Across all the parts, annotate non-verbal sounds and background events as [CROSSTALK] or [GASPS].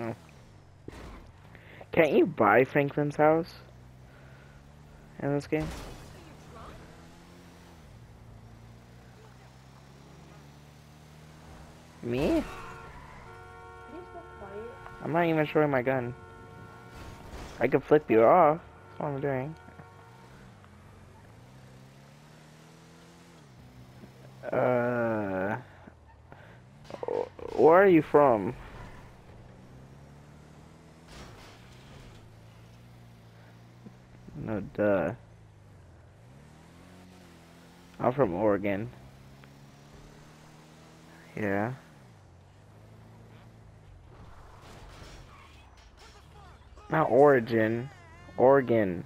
Oh. Can't you buy Franklin's house in this game? Me? I'm not even showing my gun. I could flip you off. That's what I'm doing. Uh, where are you from? Duh. I'm from Oregon. Yeah. Not origin. Oregon.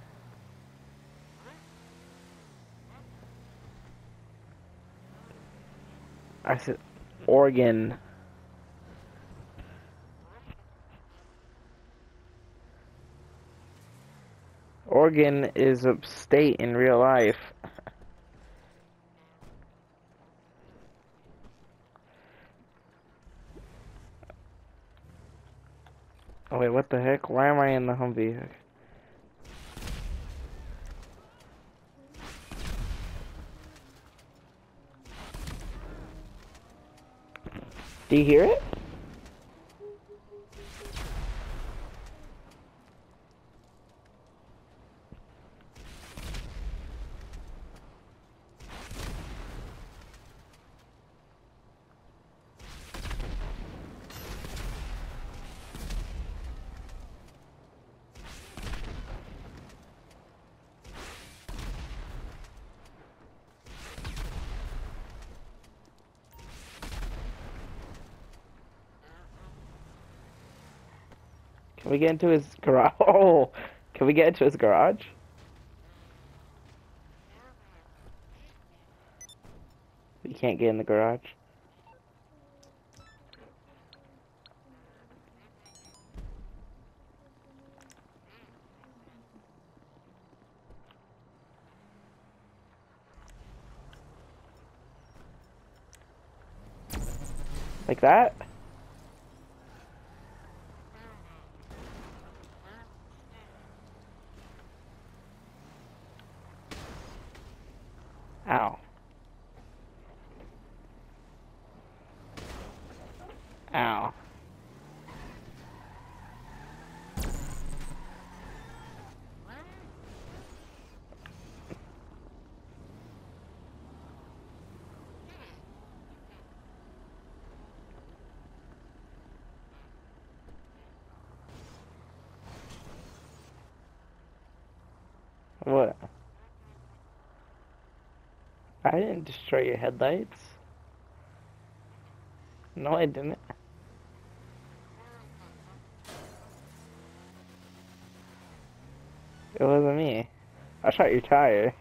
I said Oregon. Oregon is a state in real life. oh wait, what the heck? Why am I in the Humvee? Do you hear it? Can we get into his garage? [LAUGHS] Oh, can we get into his garage? We can't get in the garage. Like that? Ow. Ow. What? I didn't destroy your headlights. No, I didn't. It wasn't me. I shot your tire.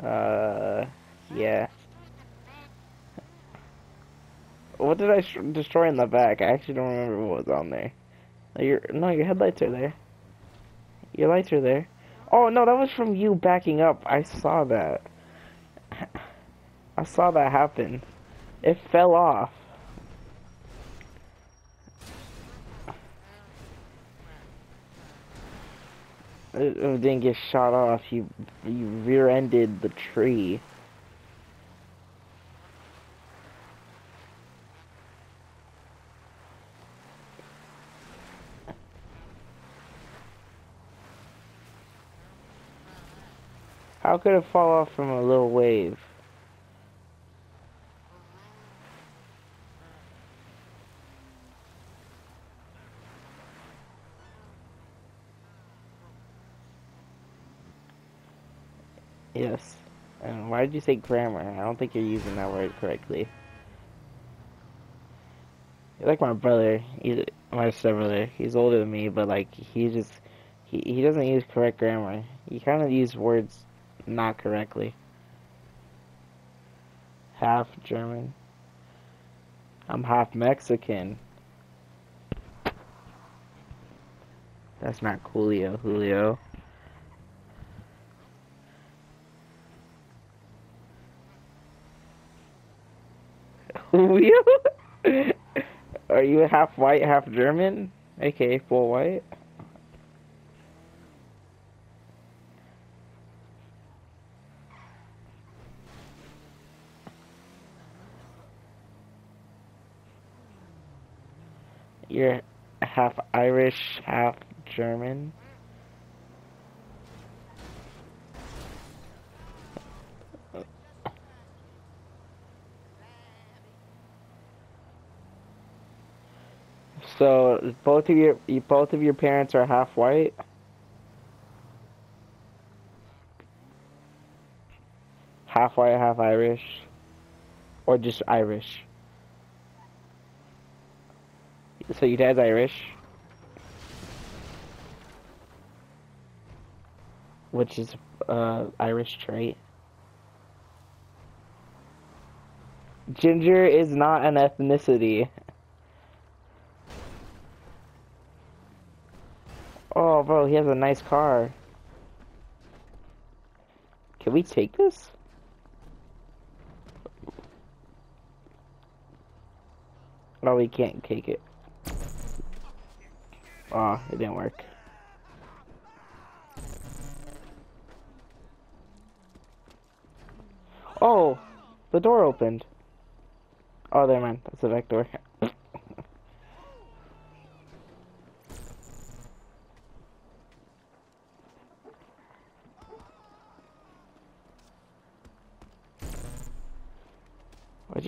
Uh, yeah. What did I destroy in the back? I actually don't remember what was on there. Your no, your headlights are there. Your lights are there. Oh no, that was from you backing up. I saw that. [CLEARS THROAT] I saw that happen. It fell off. Uh, uh, didn't get shot off. You you rear-ended the tree. How could it fall off from a little wave? Yes. And why did you say grammar? I don't think you're using that word correctly. You're like my brother. He's my stepbrother. He's older than me, but like he just he, he doesn't use correct grammar. He kind of uses words not correctly. Half German. I'm half Mexican. That's not Coolio, Julio. [LAUGHS] Are you half white, half German? AKA full white? You're half Irish, half German. So both of your both of your parents are half white. Half white, half Irish, or just Irish. So your dad's Irish, which is uh Irish trait. Ginger is not an ethnicity. Oh, bro, he has a nice car. Can we take this? No, we can't take it. Oh, it didn't work. Oh, the door opened. Oh, there, man. That's the back door.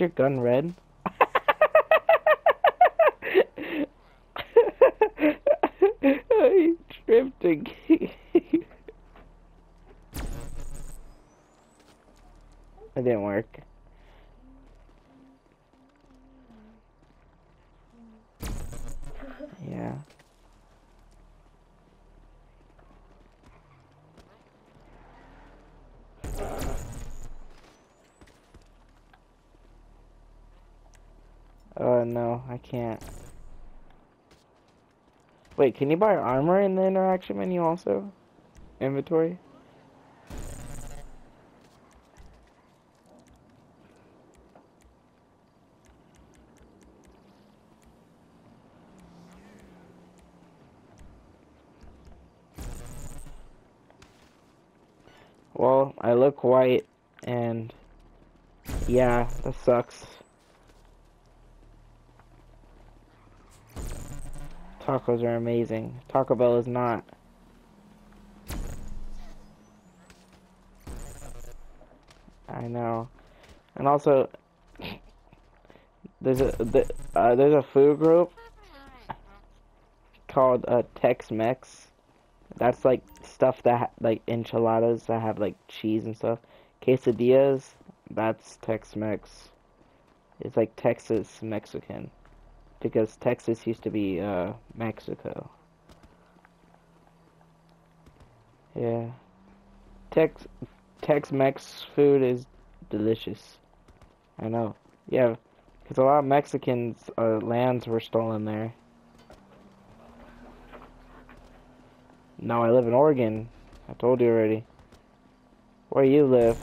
Your gun red? I tripped again. [LAUGHS] it didn't work. Can't. Wait, can you buy armor in the interaction menu also? Inventory? Well, I look white and yeah, that sucks. Tacos are amazing. Taco Bell is not. I know. And also, there's a the, uh, there's a food group called uh, Tex-Mex. That's like stuff that ha like enchiladas that have like cheese and stuff. Quesadillas, that's Tex-Mex. It's like Texas Mexican because Texas used to be uh, Mexico. Yeah, Tex Tex-Mex food is delicious. I know. Yeah, because a lot of Mexicans' uh, lands were stolen there. No, I live in Oregon. I told you already. Where you live?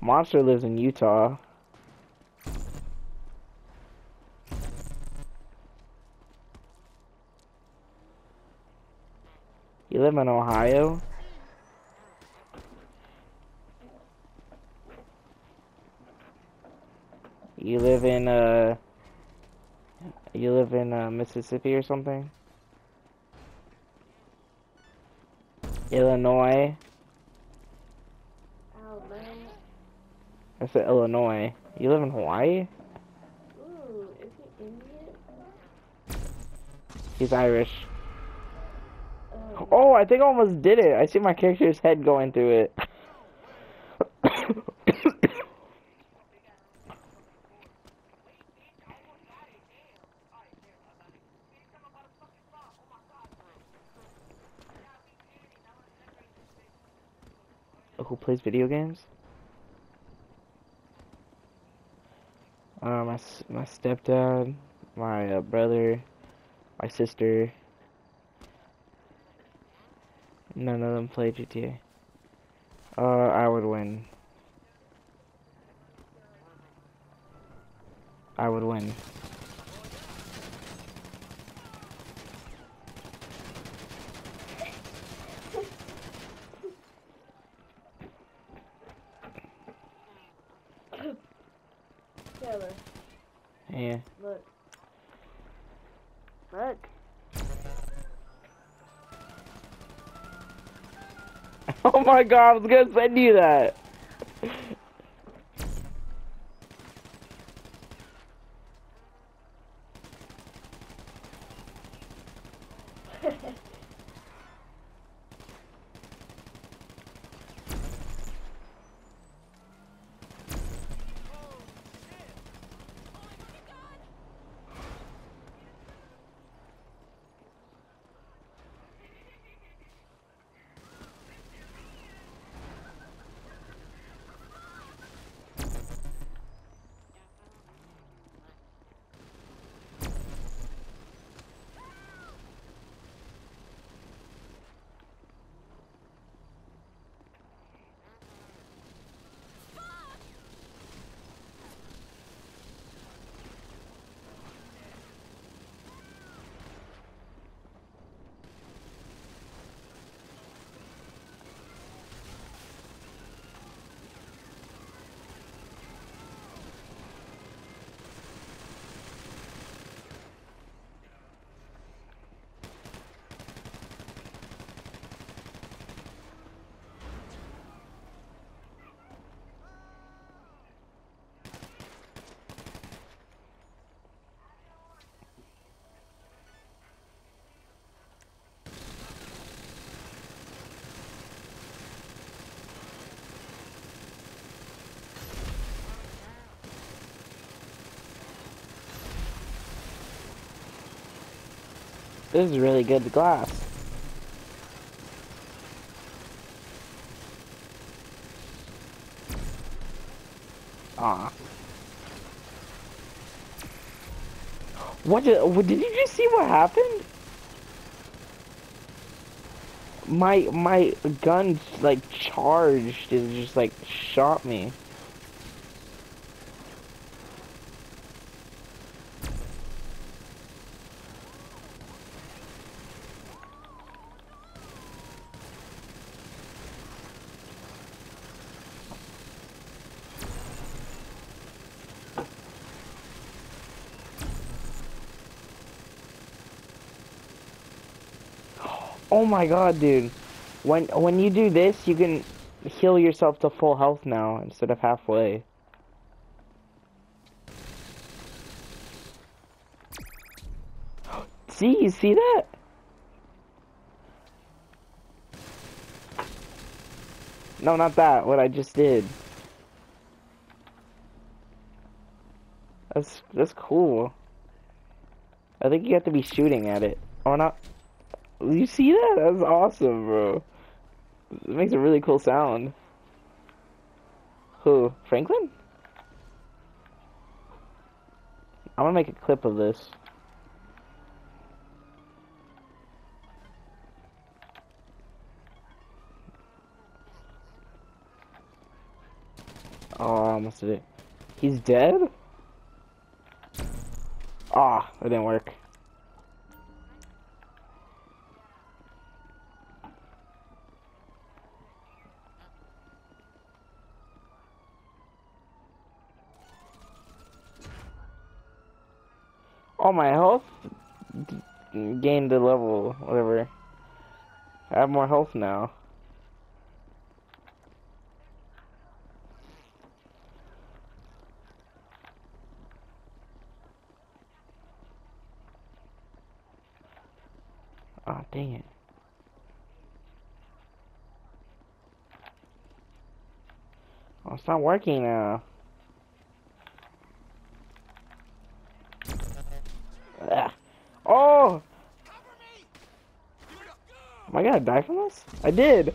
Monster lives in Utah. You live in Ohio? You live in, uh... You live in, uh, Mississippi or something? Illinois? Alabama. I said Illinois. You live in Hawaii? Ooh, is he Indian? He's Irish. Oh, I think I almost did it. I see my character's head going through it. [COUGHS] Who plays video games? Uh, my my stepdad, my uh, brother, my sister. None of them play GTA. Uh, I would win. I would win. Taylor, Yeah. look. Look. Oh my god, I was gonna send you that. [LAUGHS] This is really good glass. Ah. What did, what, did you just see what happened? My, my gun, like, charged and just, like, shot me. Oh my god, dude. When when you do this, you can heal yourself to full health now instead of halfway. [GASPS] See, you see that? No, not that. What I just did. That's that's cool. I think you have to be shooting at it. Oh, or not. You see that? That's awesome, bro. It makes a really cool sound. Who? Franklin? I'm gonna make a clip of this. Oh, I almost did it. He's dead? Ah, oh, it didn't work. Oh, my health gained a level, whatever. I have more health now. Oh, dang it. Oh, it's not working now. Ah. Oh! Am I die from this? I did!